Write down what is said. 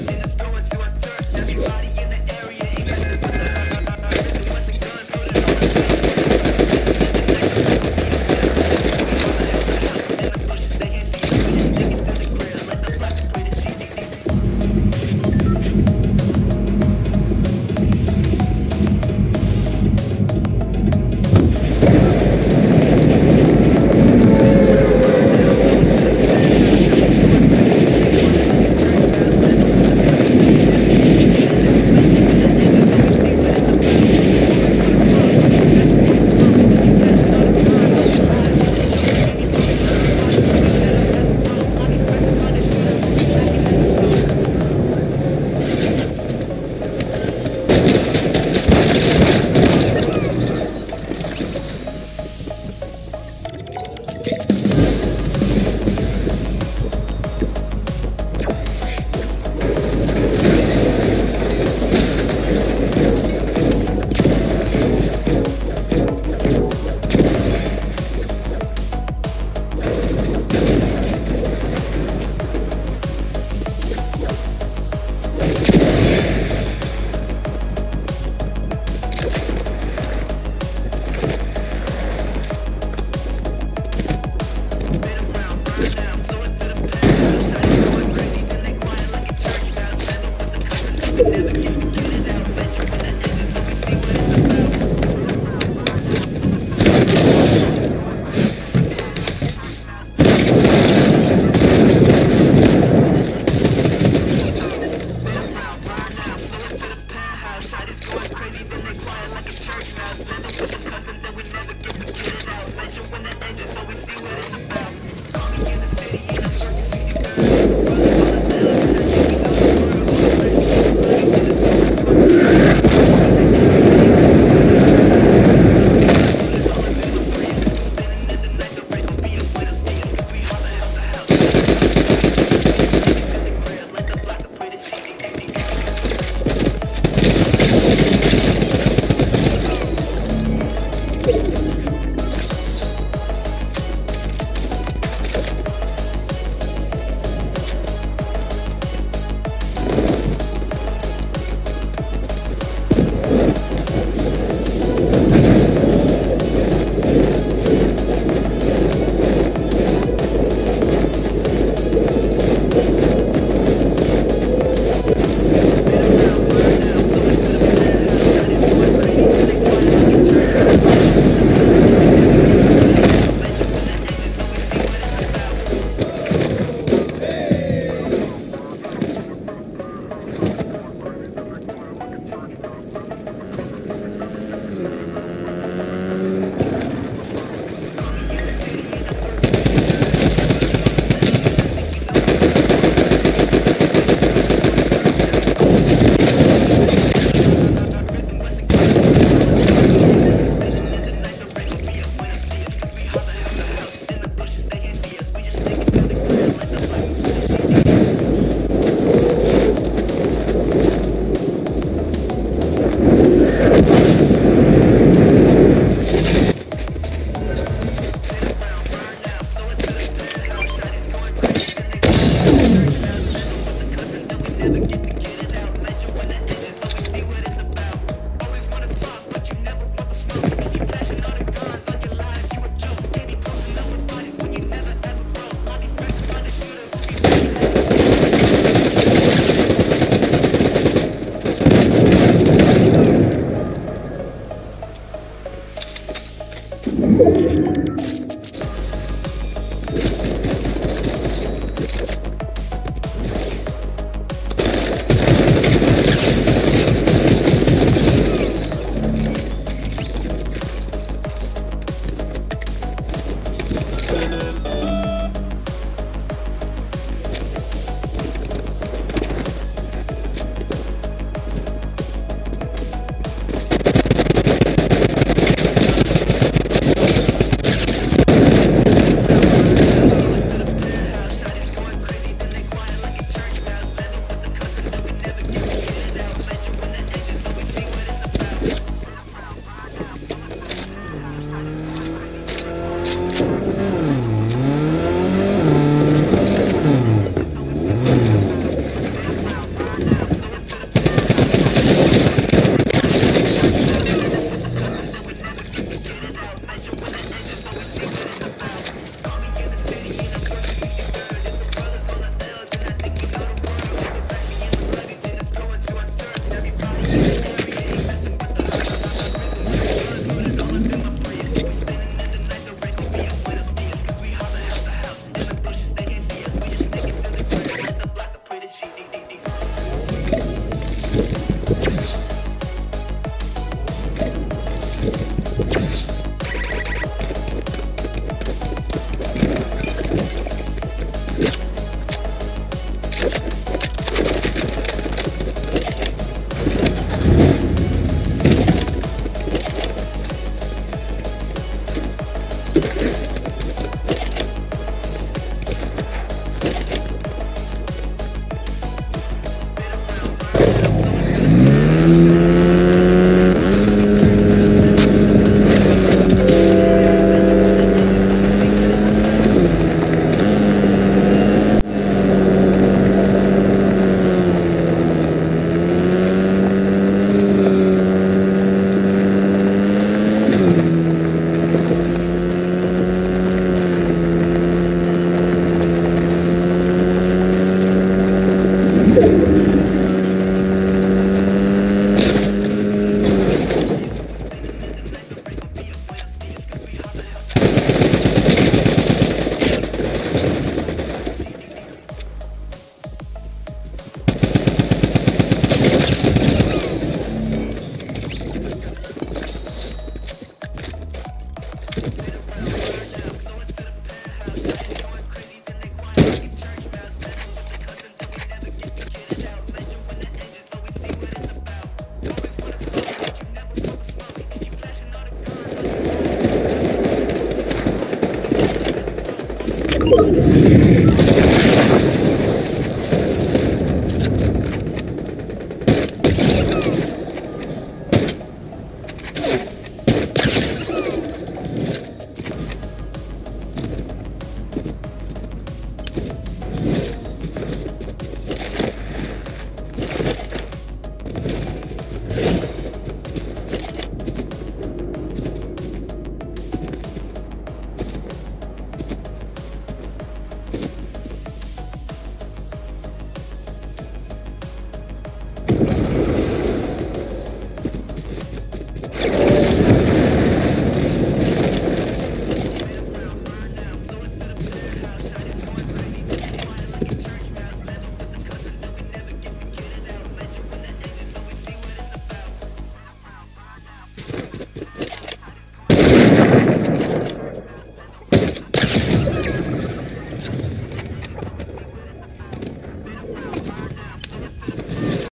Live. You